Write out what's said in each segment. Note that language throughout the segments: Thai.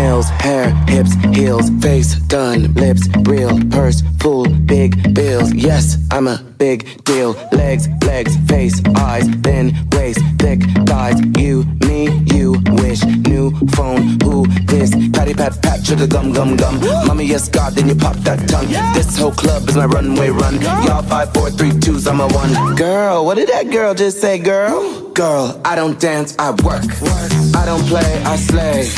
nails, hair, hips, heels, face done, lips real, purse full, big bills. Yes, I'm a big deal. Legs, legs, face, eyes, thin waist, thick thighs. You, me, you wish. New phone, who this? Patty pat pat to the gum gum gum. Mommy, yes, God, then you pop that tongue. This whole club is my runway run. Y'all five, four, three, twos, I'm a one. Girl, what did that girl just say, girl? Girl, I don't dance, I work. I don't play, I slay.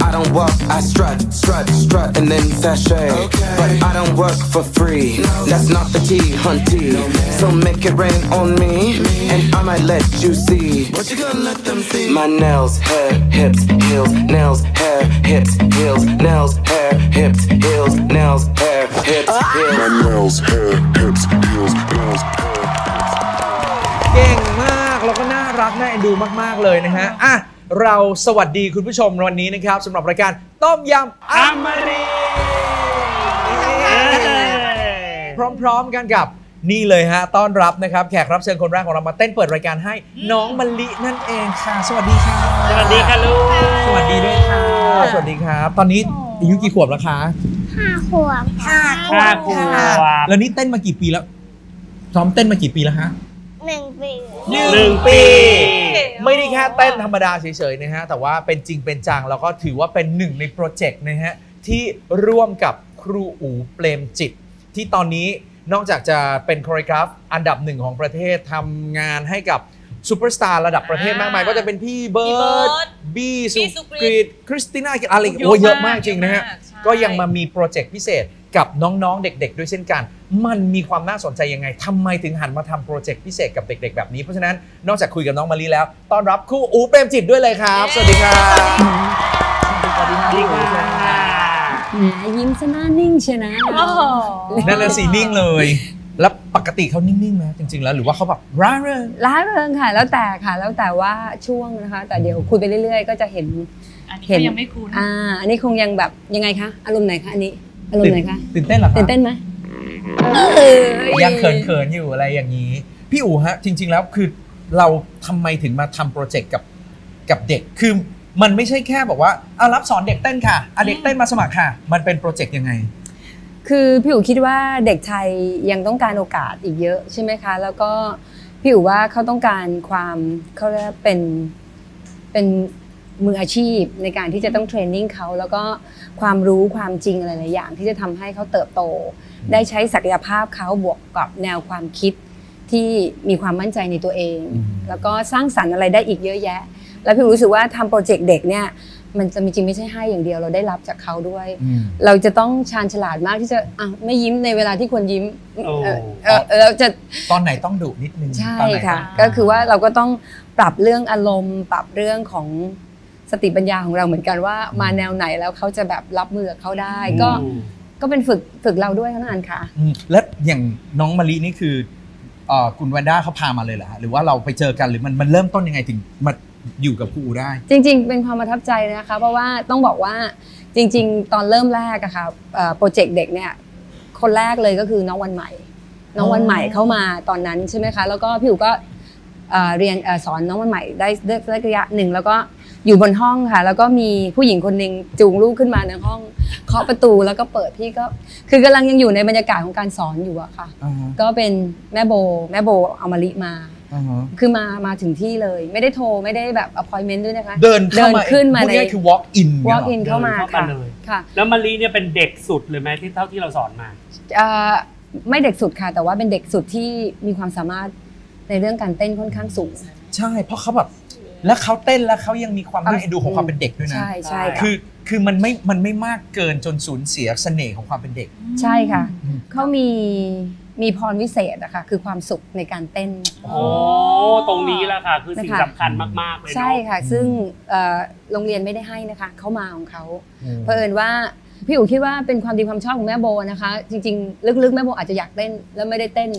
I don't walk, I strut, strut, strut, and then sashay. But I don't work for free. That's not the tea, hunty. So make it rain on me, and I might let you see. What you gonna let them see? My nails, hair, hips, heels, nails, hair, hips, heels, nails, hair, hips, heels, nails, hair, hips, heels. My nails, hair, hips, heels, nails, hair. เก่งมากแล้วก็น่ารักน่าเอ็นดูมาก ๆ เลยนะฮะอะเราสวัสดีคุณผู้ชมวันนี้นะครับสำหรับรายการต้มยำอมรีพร้อม ๆ กันกับ นี่เลยฮะ ต้อนรับนะครับ แขกรับเชิญคนแรกของเรามาเต้นเปิดรายการให้น้องมะลินั่นเองค่ะ สวัสดีค่ะ สวัสดีค่ะลูก สวัสดีด้วยค่ะ สวัสดีครับ ตอนนี้อายุกี่ขวบแล้วคะห้าขวบห้าขวบแล้วนี่เต้นมากี่ปีแล้ว ซ้อมเต้นมากี่ปีแล้วฮะหนึ่งปีหนึ่งปี ไม่ได้แค่เต้นธรรมดาเฉยๆนะฮะ แต่ว่าเป็นจริงเป็นจังแล้วก็ถือว่าเป็นหนึ่งในโปรเจกต์นะฮะที่ร่วมกับครูอูเปรมจิต ที่ตอนนี้ นอกจากจะเป็น choreograph อันดับหนึ่งของประเทศทำงานให้กับซูเปอร์สตาร์ระดับประเทศมากมาย ก็จะเป็นพี่เบิร์ดบี้สุบี้สุกกริริตตคริสติน่าอะไรอีกเยอะโอ้เยอะมากมากจริงนะฮะเยอะมากใช่ก็ยังมามีโปรเจกต์พิเศษกับน้องๆ เด็ก ๆ ด้วยเช่นกัน มันมีความน่าสนใจยังไงทำไมถึงหันมาทำโปรเจกต์พิเศษกับเด็ก ๆ แบบนี้ เพราะฉะนั้นนอกจากคุยกับน้องมารีแล้ว ต้อนรับครูอูเปรมจิตด้วยเลยครับ สวัสดีครับ สวัสดีครับ สวัสดีค่ะแหมยิ้มซะหน้านิ่งเชียวนะโอ้โห นั่นแหละสีนิ่งเลย แล้วปกติเขานิ่งๆไหมจริงๆแล้วหรือว่าเขาแบบร่าเริงล้าเริงค่ะ แล้วแต่ค่ะ แล้วแต่ว่าช่วงนะคะ แต่เดี๋ยวคุยไปเรื่อยๆ ก็จะเห็น อันนี้เห็นก็ยังไม่คุ้นอ่า อันนี้คงยังแบบยังไงคะอารมณ์ไหนคะอันนี้ อารมณ์ไหนคะตื่นเต้นเหรอครับตื่นเต้นไหมเออยังเขินๆอยู่อะไรอย่างนี้ พี่อู๋ฮะ จริง ๆ แล้วคือเราทำไมถึงมาทำโปรเจกต์กับกับเด็กคือ มันไม่ใช่แค่บอกว่าเอารับสอนเด็กเต้นค่ะเอาเด็กเต้นมาสมัครค่ะ มันเป็นโปรเจกต์ยังไง คือพี่อู๋คิดว่าเด็กไทยยังต้องการโอกาสอีกเยอะใช่ไหมคะ แล้วก็พี่อู๋ว่าเขาต้องการความเขาเรียกว่าเป็นเป็นมืออาชีพในการที่จะต้องเทรนนิ่งเขาแล้วก็ความรู้ความจริงอะไรหลายอย่าง ที่จะทำให้เขาเติบโต ได้ใช้ศักยภาพเขาบวกกับแนวความคิดที่มีความมั่นใจในตัวเองอืมแล้วก็สร้างสรรค์อะไรได้อีกเยอะแยะ แล้วพี่อู๋รู้สึกว่าทำโปรเจกต์เด็กเนี่ยมันจะมีจริงไม่ใช่ให้อย่างเดียวเราได้รับจากเขาด้วย เราจะต้องชาญฉลาดมากที่จะอะไม่ยิ้มในเวลาที่ควรยิ้มโอ้เออเออเออเราจะตอนไหนต้องดุนิดนึงใช่ตอนไหนค่ะต้องก็คือว่าเราก็ต้องปรับเรื่องอารมณ์ ปรับเรื่องของสติปัญญาของเราเหมือนกันว่า มาแนวไหนแล้วเขาจะแบบรับมือกับเขาได้ก็ก็เป็นฝึกฝึกเราด้วยเท่านั้นค่ะอืมแล้วอย่างน้องมะลินี่คือเอ่อคุณแวนด้าเขาพามาเลยเหรอฮะหรือว่าเราไปเจอกันหรือมันมันเริ่มต้นยังไงถึงมา อยู่กับครูอูได้ จริง ๆ เป็นความประทับใจนะคะ เพราะว่าต้องบอกว่าจริง ๆ ตอนเริ่มแรกอะค่ะเอ่อโปรเจกต์เด็กเนี่ยคนแรกเลยก็คือน้องวันใหม่ น้องวันใหม่เข้ามาตอนนั้นใช่ไหมคะ แล้วก็พี่อู๋ก็เอ่อเรียนเอ่อสอนน้องวันใหม่ได้ได้ได้ระยะหนึ่งแล้วก็อยู่บนห้องค่ะ แล้วก็มีผู้หญิงคนหนึ่งจูงลูกขึ้นมาในห้องเคาะประตูแล้วก็เปิดพี่ก็ คือกำลังยังอยู่ในบรรยากาศของการสอนอยู่อะค่ะอ่าฮะก็เป็นแม่โบแม่โบเอามาลิมาอ่าฮะ คือมามาถึงที่เลย ไม่ได้โทรไม่ได้แบบ appointment ด้วยนะคะ เดินเข้ามาเดินขึ้นมาพูดในง่ายๆคือ walk in เนี่ย walk เหรอ in เข้ามาเดินเข้าค่ะมาเลยค่ะ แล้วมารีเนี่ยเป็นเด็กสุดเลยไหมที่เท่าที่เราสอนมาเอ่อไม่เด็กสุดค่ะ แต่ว่าเป็นเด็กสุดที่มีความสามารถในเรื่องการเต้นค่อนข้างสูง ใช่เพราะเขาแบบแล้วเขาเต้นแล้วเขายังมีความน่าเอ็นดูของความเป็นเด็กด้วยนะใช่ใช่ใช่ค่ะคือคือมันไม่มันไม่มากเกินจนสูญเสียเสน่ห์ของความเป็นเด็ก ใช่ค่ะอืมเขามี มีพรวิเศษอะค่ะคือความสุขในการเต้น โอ้ตรงนี้แหละค่ะคือสิ่งนะคะ สำคัญมากๆเลยเนาะ ใช่ค่ะ ซึ่งเอ่อโรงเรียนไม่ได้ให้นะคะเขามาของเขาเผอิญว่า พี่อู๋คิดว่าเป็นความดีความชอบของแม่โบนะคะ จริงๆ ลึกๆ แม่โบอาจจะอยากเต้นแล้วไม่ได้เต้น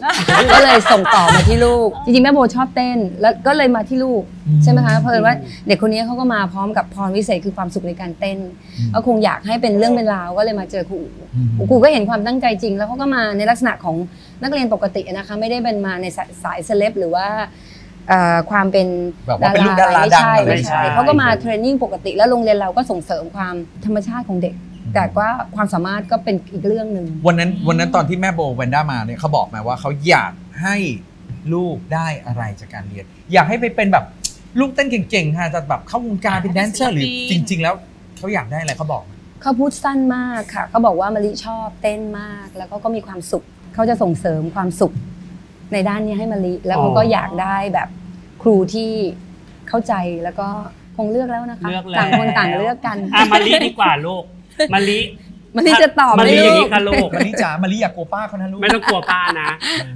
ก็เลยส่งต่อมาที่ลูก จริงๆ แม่โบชอบเต้น แล้วก็เลยมาที่ลูกอืมใช่ไหมคะเผอิญว่าเด็กคนนี้เขาก็มาพร้อมกับพรวิเศษคือความสุขในการเต้นอืมก็คงอยากให้เป็นเรื่องเป็นราวก็เลยมาเจอครูอู๋อืมครูก็เห็นความตั้งใจจริง แล้วเขาก็มาในลักษณะของนักเรียนปกตินะคะไม่ได้เป็นมาในสายเซเลบหรือว่าเอ่อความเป็นแบบว่าเป็นลูกดาราไม่ดังใช่อะไรไม่ใช่ไม่ใช่เขาก็มาเทรนนิ่งปกติแล้วโรงเรียนเราก็ส่งเสริมความธรรมชาติของเด็ก แต่ว่าความสามารถก็เป็นอีกเรื่องหนึ่งวันนั้นวันนั้นตอนที่แม่โบแวนด้ามาเนี่ยเขาบอกมาว่าเขาอยากให้ลูกได้อะไรจากการเรียน อยากให้ไปเป็นแบบลูกเต้นเก่งๆค่ะจะแบบเข้าวงการเป็นแดนเซอร์หรือจริง ๆ แล้วเขาอยากได้อะไรเขาบอก เขาพูดสั้นมากค่ะเขาบอกว่ามะลิชอบเต้นมากแล้วก็ก็มีความสุขเขาจะส่งเสริมความสุขในด้านนี้ให้มะลิแล้วเขาก็อยากได้แบบครูที่เข้าใจแล้วก็คงเลือกแล้วนะคะ เลือกแล้ว ต่างคนต่างเลือกกัน อะมาลิดีกว่าลูก มาลิมะลิจะตอบไหมาม่ลิอย่างลูนี้กค่ะลูกมาริจ๋ามาริอยากกลัวป้าเขานะลูกไม่ต้องกลัวป้านะ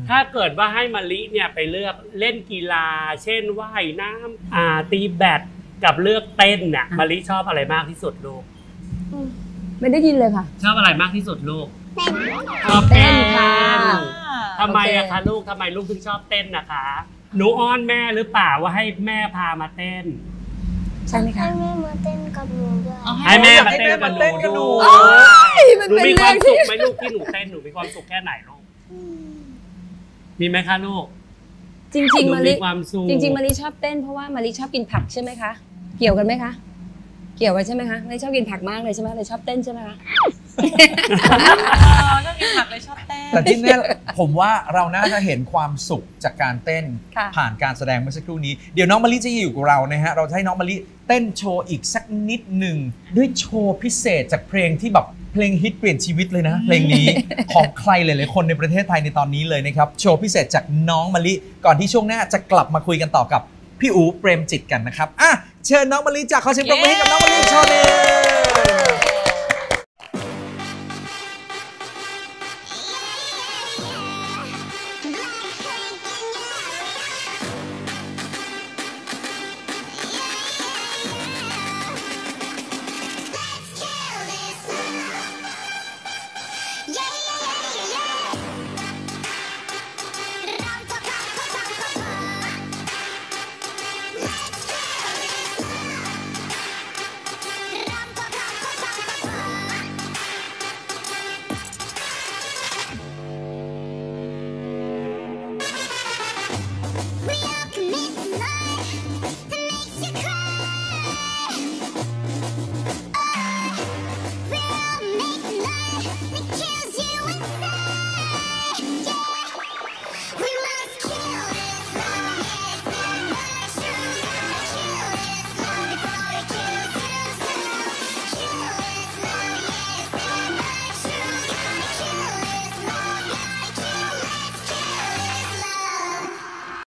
ถ้าเกิดว่าให้มาลิเนี่ยไปเลือกเล่นกีฬา เช่นว่ายน้ำอ่าตีแบดกับเลือกเต้นเนี่ยมาลิชอบอะไรมากที่สุดลูกไม่ได้ยินเลยค่ะ ชอบอะไรมากที่สุดลูกเต้นชอบเต้นค่ะทำไมอะโอเคคะลูกทำไมลูกถึงชอบเต้นนะคะหนูอ้อนแม่หรือเปล่าว่าให้แม่พามาเต้น ใช่ไหมให้คะแม่มาเต้นกับหนูด้วย ให้แม่มาให้เต้นแม่กัมาบเต้นหกับหนูนูโอ๊ยมันหนูเป็นมีเรื่ควาองมสุที่ขไหมลูกที่หนูเต้นหนูมีความสุขแค่ไหนลูกมีไหมคะลูกจริงหนูๆมะลิมีความสุขจริงๆมะลิชอบเต้นเพราะว่ามะลิชอบกินผักใช่ไหมคะ เกี่ยวกันไหมคะ เกี่ยวกันใช่ไหมคะมะลิชอบกินผักมากเลยใช่ไหมเลยชอบเต้นใช่ไหมคะชอบ กินผักเลยชอบเต้น แต่ที่เนี่ยผมว่าเราน่าจะเห็นความสุขจากการเต้น ค่ะ ผ่านการแสดงเมื่อสักครู่นี้ เดี๋ยวน้องมะลิจะอยู่กับเรานะฮะ เราจะให้น้องมะลิเต้นโชว์อีกสักนิดหนึ่ง ด้วยโชว์พิเศษจากเพลงที่แบบเพลงฮิตเปลี่ยนชีวิตเลยนะ เพลงนี้ ของใครหลายๆคนในประเทศไทยในตอนนี้เลยนะครับ โชว์พิเศษจากน้องมะลิ ก่อนที่ช่วงหน้าจะกลับมาคุยกันต่อกับพี่อู๋เปรมจิตกันนะครับอะเชิญน้องมะลิจากขอเสียงปรบมือให้กับน้องมะลิโชว์เลย